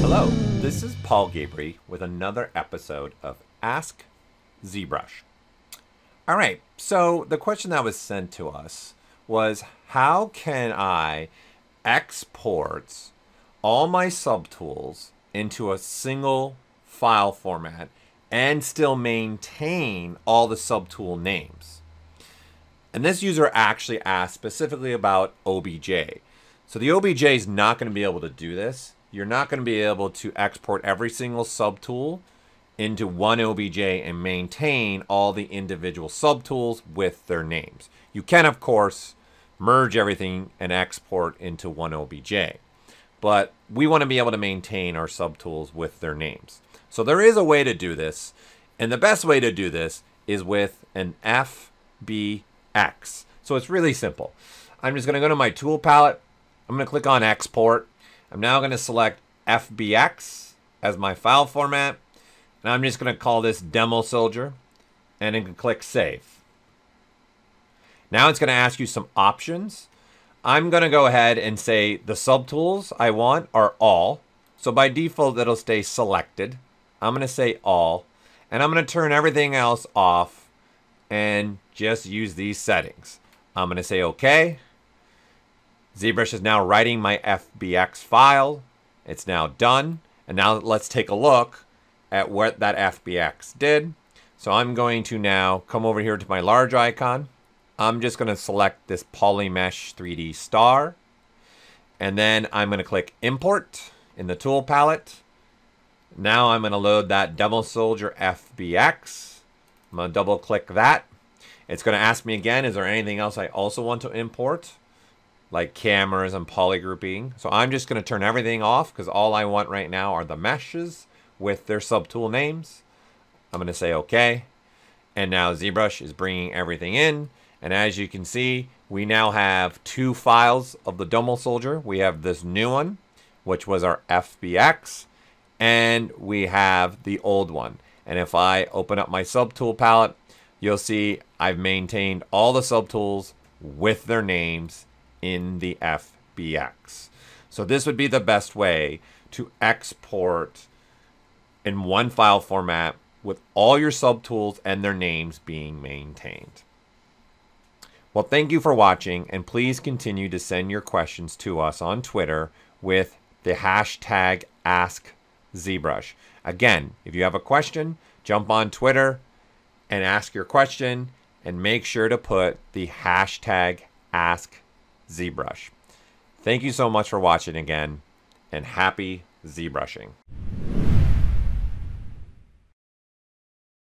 Hello, this is Paul Gaboury with another episode of Ask ZBrush. All right, so the question that was sent to us was how can I export all my subtools into a single file format and still maintain all the subtool names? And this user actually asked specifically about OBJ. So the OBJ is not going to be able to do this. You're not going to be able to export every single subtool into one OBJ and maintain all the individual subtools with their names. You can, of course, merge everything and export into one OBJ. But we want to be able to maintain our subtools with their names. So there is a way to do this. And the best way to do this is with an FBX. So it's really simple. I'm just going to go to my tool palette. I'm going to click on export. I'm now going to select FBX as my file format. And I'm just going to call this Demo Soldier. And then click Save. Now it's going to ask you some options. I'm going to go ahead and say the subtools I want are all. So by default, it'll stay selected. I'm going to say all. And I'm going to turn everything else off and just use these settings. I'm going to say OK. ZBrush is now writing my FBX file. It's now done. And now let's take a look at what that FBX did. So I'm going to now come over here to my large icon. I'm just going to select this Polymesh 3D star. And then I'm going to click Import in the tool palette. Now I'm going to load that Demo Soldier FBX. I'm going to double click that. It's going to ask me again, is there anything else I also want to import? Like cameras and polygrouping. So I'm just going to turn everything off because all I want right now are the meshes with their subtool names. I'm going to say OK. And now ZBrush is bringing everything in. And as you can see, we now have two files of the Demo Soldier. We have this new one, which was our FBX, and we have the old one. And if I open up my subtool palette, you'll see I've maintained all the subtools with their names in the FBX. So this would be the best way to export in one file format with all your subtools and their names being maintained. Well, thank you for watching, and please continue to send your questions to us on Twitter with the hashtag AskZBrush. Again, if you have a question, jump on Twitter and ask your question, and make sure to put the hashtag AskZBrush. Thank you so much for watching again, and happy ZBrushing.